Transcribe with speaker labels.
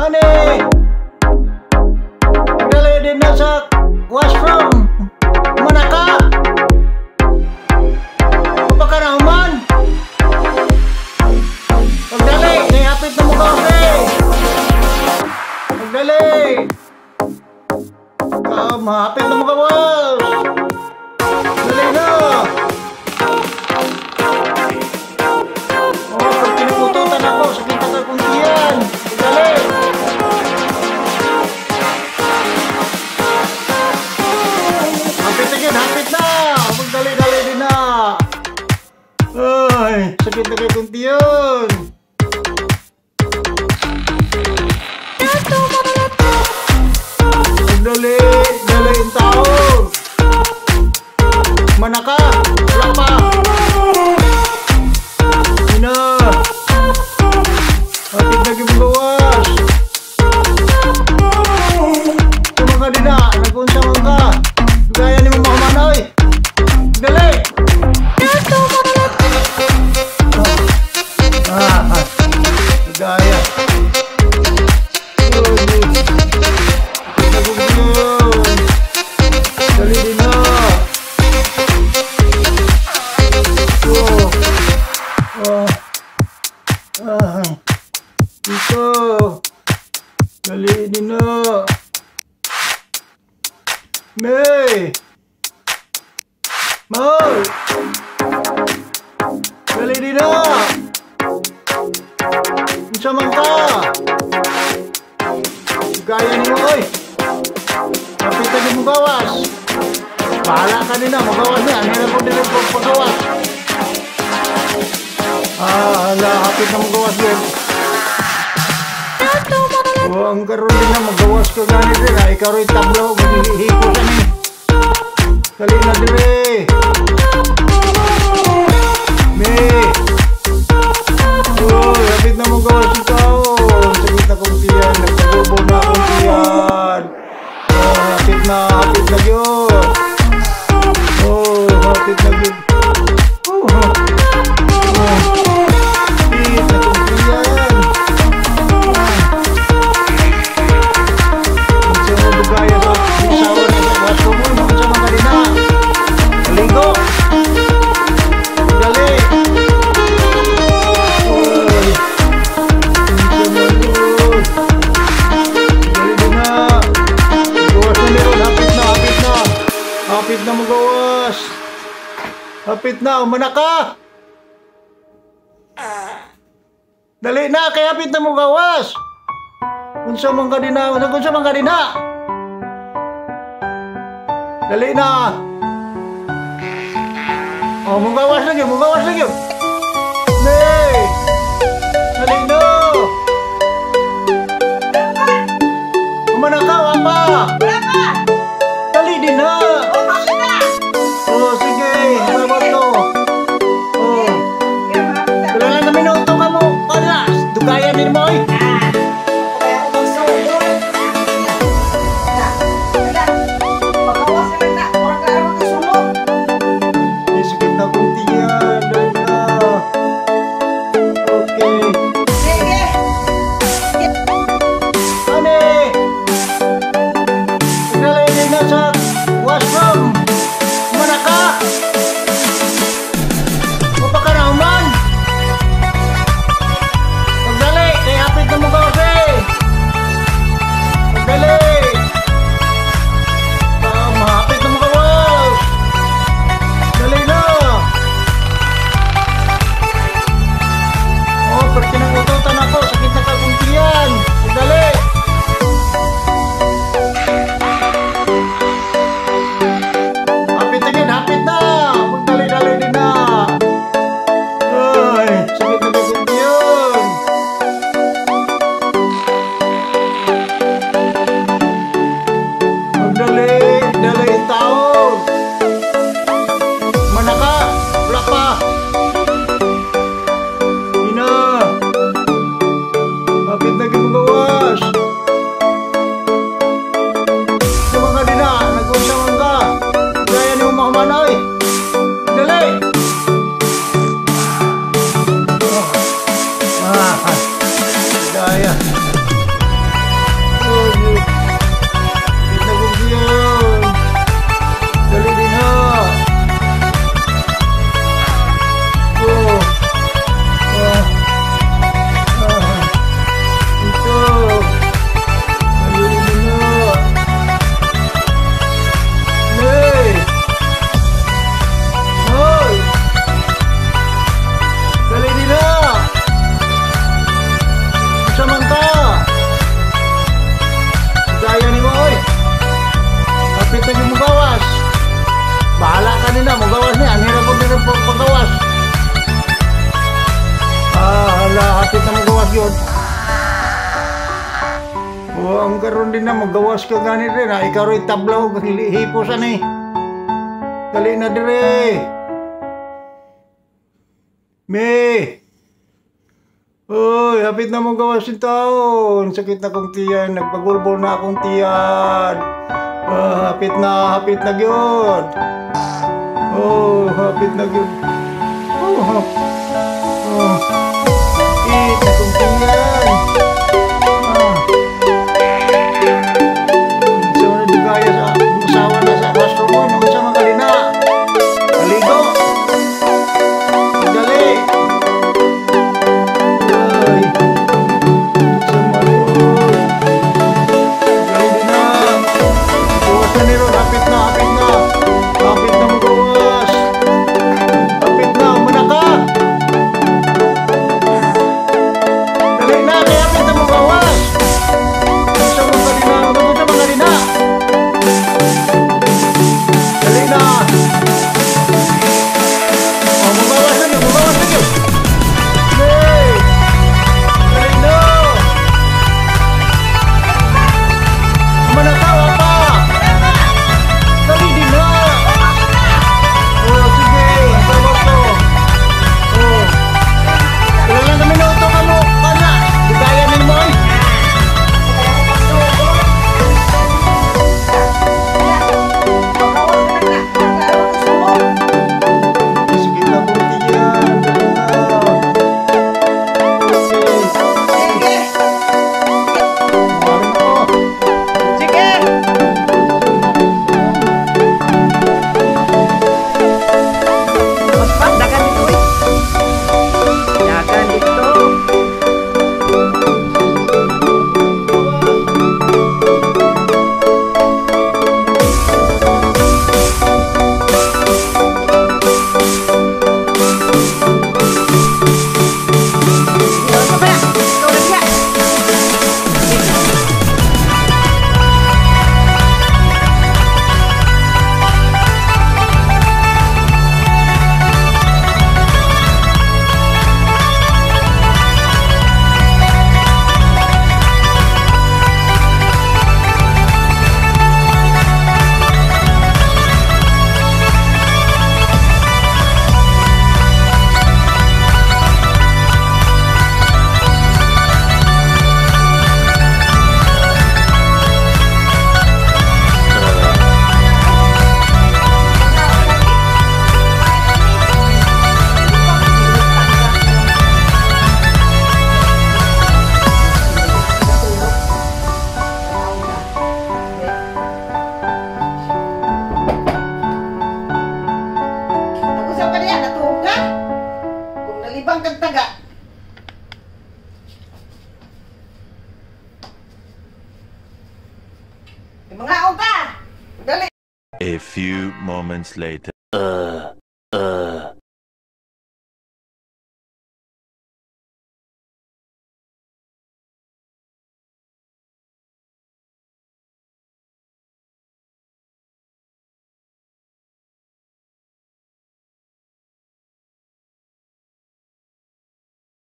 Speaker 1: Honey! Dali din na sa washroom. Mana ka? Apa ka na human? Pagdali, kay hapit na mo kape. Pagdali. Ah, mahapit na mo kawas. 啊老马 Dito. Dali na. May! May! Dali na! Unsa man ka? Gaya ni oy! Kapitan mo gawas! Bahala ka na, magawas na. Ano na po din ang pagawas? Ah, ala, hapit na magawas din. Oh, ang karoon din na magawas ka gani din. Ikaw rin tablo, maghihiko sa ni. Dali na dire. Me. Oh, hapit na magawas ikaw. Sakit na kong tiyan. Nagpagubo na akong tiyan. Oh, hapit na, Hapit na, umana ka. Dali na, kay hapit na mo gawas. Unsa man kadina, unsa man kadina? Dali na. Oh, mugawas lagi, mugawas lagi. Yun. O, ang karon din na, magawas ka gani rin, ha? Ikaw rin tablaw, hiposan eh. Dali na dire. May! Uy, hapit na mong gawas yung taon. Sakit na kong tiyan. Nagpagulbol na akong tiyan. Ah, hapit na, hapit na yun. Oh, hapit na yun. Oh, hap. Oh.
Speaker 2: Kung nalibang kang taga. Mga ka! Dali!
Speaker 3: A few moments later.